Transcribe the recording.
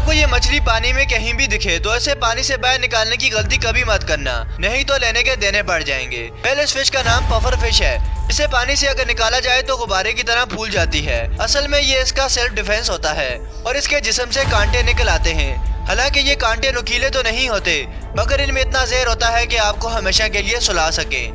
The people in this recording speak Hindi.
आपको ये मछली पानी में कहीं भी दिखे तो ऐसे पानी से बाहर निकालने की गलती कभी मत करना। नहीं तो लेने के देने पड़ जाएँगे। पहले इस फ़िश का नाम पफर फ़िश है। इसे पानी से अगर निकाला जाए तो गुब्बारे की तरह फूल जाती है। असल में ये इसका सेल्फ डिफेंस होता है, और इसके जिसम से कांटे निकल आते हैं। हालाँकि ये कांटे नुकीले तो नहीं होते, मगर इनमें इतना जहर होता है कि आपको हमेशा के लिए सुला सके।